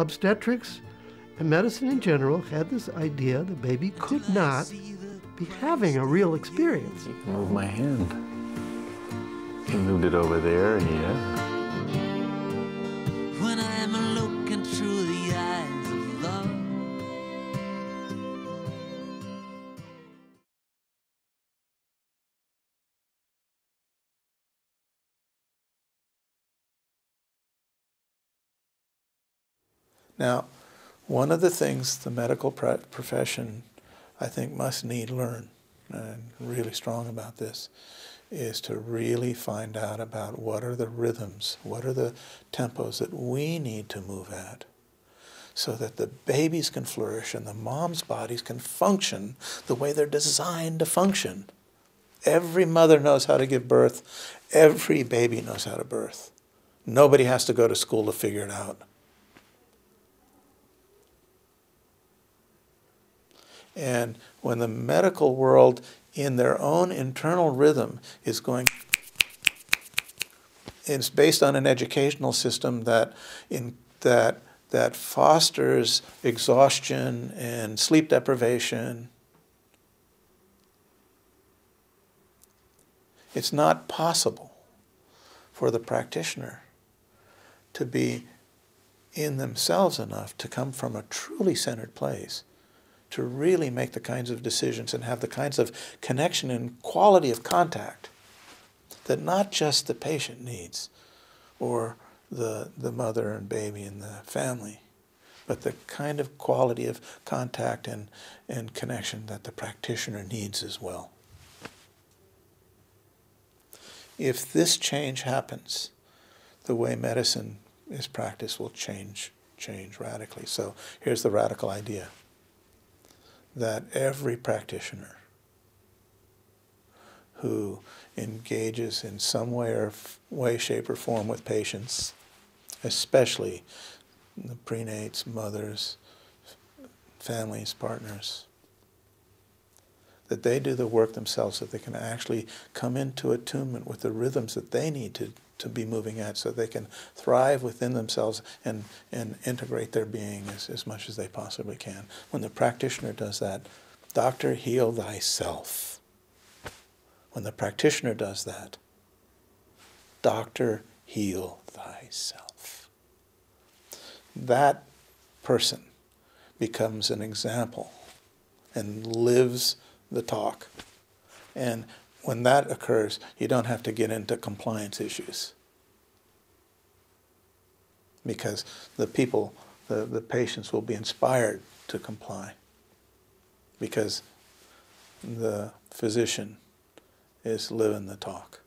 Obstetrics and medicine in general had this idea the baby could not be having a real experience. Move my hand. He moved it over there, yeah. Now, one of the things the medical pro- profession, I think, must need learn, and really strong about this, is to really find out about what are the rhythms, what are the tempos that we need to move at, so that the babies can flourish and the moms' bodies can function the way they're designed to function. Every mother knows how to give birth. Every baby knows how to birth. Nobody has to go to school to figure it out. And when the medical world, in their own internal rhythm, is going, it's based on an educational system that, in, that, that fosters exhaustion and sleep deprivation. It's not possible for the practitioner to be in themselves enough to come from a truly centered place to really make the kinds of decisions and have the kinds of connection and quality of contact that not just the patient needs or the, the mother and baby and the family, but the kind of quality of contact and, and connection that the practitioner needs as well. If this change happens, the way medicine is practiced will change change radically. So here's the radical idea that every practitioner who engages in some way or way, shape, or form with patients, especially the prenates, mothers, families, partners, that they do the work themselves so they can actually come into attunement with the rhythms that they need to to be moving at so they can thrive within themselves and, and integrate their being as, as much as they possibly can. When the practitioner does that, doctor, heal thyself. When the practitioner does that, doctor, heal thyself. That person becomes an example and lives the talk. And when that occurs, you don't have to get into compliance issues. Because the people, the, the patients will be inspired to comply. Because the physician is living the talk.